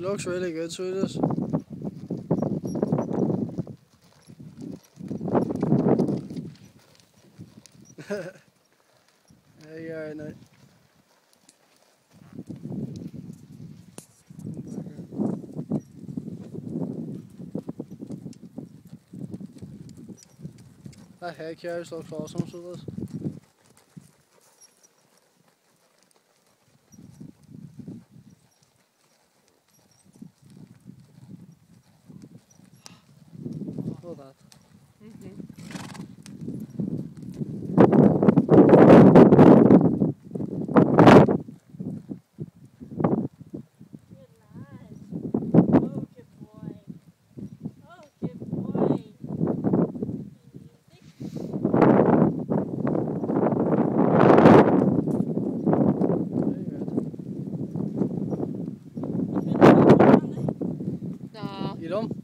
looks really good, so it is. yeah, you alright now. That hair carriage looks awesome, so it. Good boy. Oh, there you go.